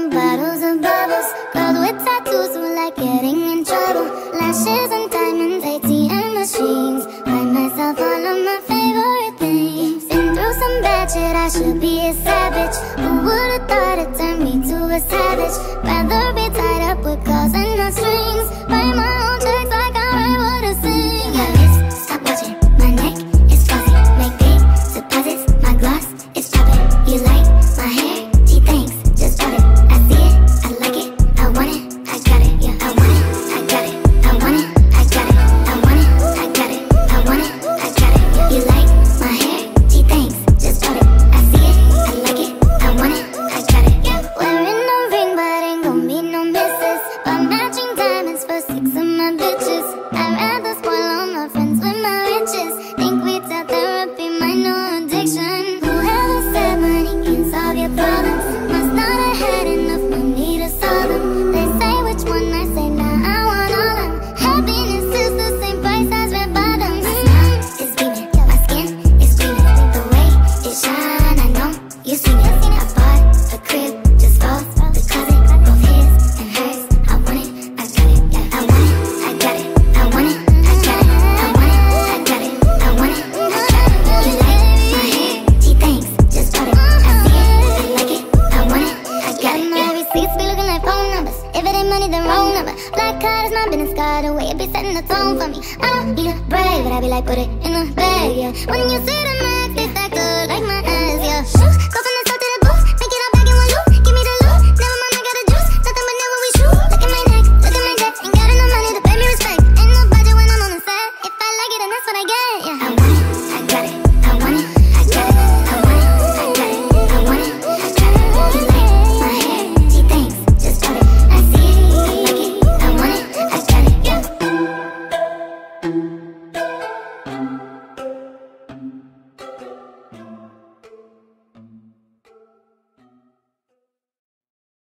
and bottles of bubbles. Girls with tattoos who like getting in trouble. Lashes and diamonds, ATM machines. Buy myself all of my favorite things. Been through some bad shit, I should be a savage. Who would've thought it turned me to a savage? Rather Black card is my business card. The way be setting the tone for me. I don't need a break, but I be like, put it in the bag, yeah. When you see the max, it's that like my ass, yeah. Shoot, go from the south to the booth, make it all back in one loop. Give me the loot, never mind, I got a juice. Nothing but never we shoot. Look at my neck, look at my neck. Ain't got enough money to pay me respect. Ain't no budget when I'm on the set. If I like it, then that's what I get, yeah. I want it, I got it.